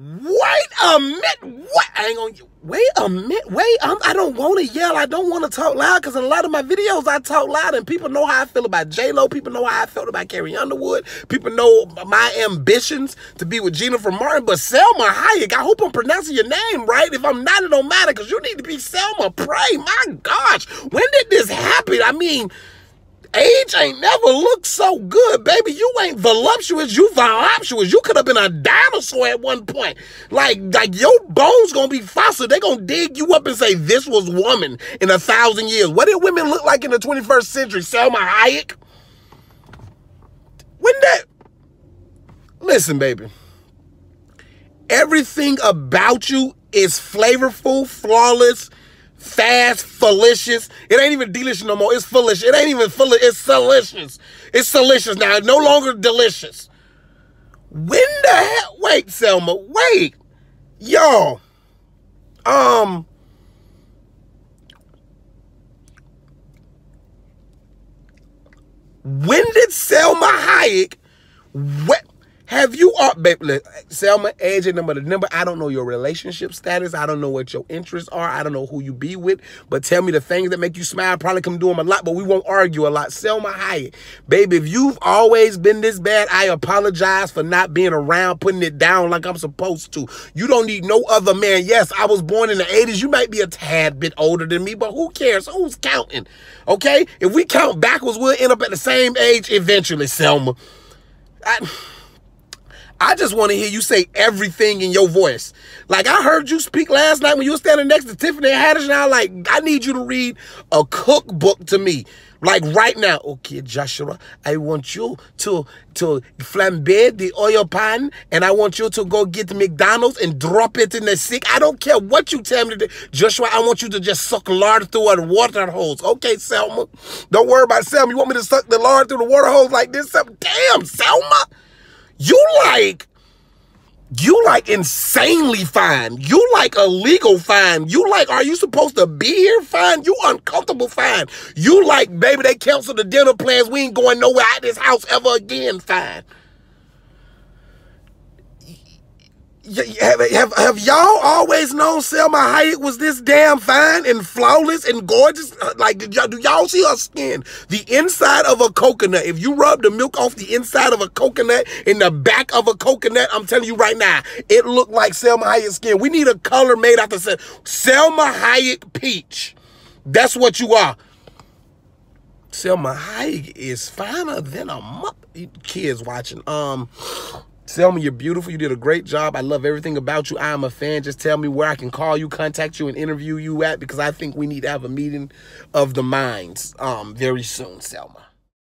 Wait a minute. What? I ain't gonna. Wait a minute. Wait. I'm, I don't want to yell. I don't want to talk loud because in a lot of my videos I talk loud and people know how I feel about J Lo. People know how I felt about Carrie Underwood. People know my ambitions to be with Jennifer Martin. But Selma Hayek, I hope I'm pronouncing your name right. If I'm not, it don't matter because you need to be Selma Pray. My gosh, when did this happen? I mean. Age ain't never looked so good, baby. You ain't voluptuous, you voluptuous. You could have been a dinosaur at one point. Like, like your bones gonna be fossil. They gonna dig you up and say, this was woman in a thousand years. What did women look like in the 21st century? Selma Hayek? When that... Listen, baby. Everything about you is flavorful, flawless, fast, delicious. It ain't even delicious no more. It's foolish. It ain't even full. It's delicious. It's delicious now. It's no longer delicious. When the hell? Wait, Selma. Wait, y'all. Um. When did Selma Hayek? What? Have you uh, all, baby, Selma, AJ number, the number, I don't know your relationship status. I don't know what your interests are. I don't know who you be with, but tell me the things that make you smile. Probably come do them a lot, but we won't argue a lot. Selma Hayek, baby, if you've always been this bad, I apologize for not being around, putting it down like I'm supposed to. You don't need no other man. Yes, I was born in the 80s. You might be a tad bit older than me, but who cares? Who's counting? Okay? If we count backwards, we'll end up at the same age eventually, Selma. I, I just want to hear you say everything in your voice. Like I heard you speak last night when you were standing next to Tiffany Haddish, and I like, I need you to read a cookbook to me. Like right now, okay, Joshua, I want you to to flambe the oil pan, and I want you to go get McDonald's and drop it in the sink. I don't care what you tell me to do. Joshua, I want you to just suck lard through a water hose. Okay, Selma. Don't worry about Selma. You want me to suck the lard through the water hose like this? Damn, Selma. You like, you like insanely fine. You like illegal fine. You like, are you supposed to be here fine? You uncomfortable fine. You like, baby, they canceled the dinner plans. We ain't going nowhere at this house ever again fine. Have, have, have y'all always known Selma Hayek was this damn fine and flawless and gorgeous? Uh, like, did y'all, do y'all see her skin? The inside of a coconut. If you rub the milk off the inside of a coconut in the back of a coconut, I'm telling you right now, it looked like Selma Hayek skin. We need a color made after Selma Hayek peach. That's what you are. Selma Hayek is finer than a mup. Kids watching. Um, Selma, you're beautiful. You did a great job. I love everything about you. I am a fan. Just tell me where I can call you, contact you, and interview you at because I think we need to have a meeting of the minds um, very soon, Selma.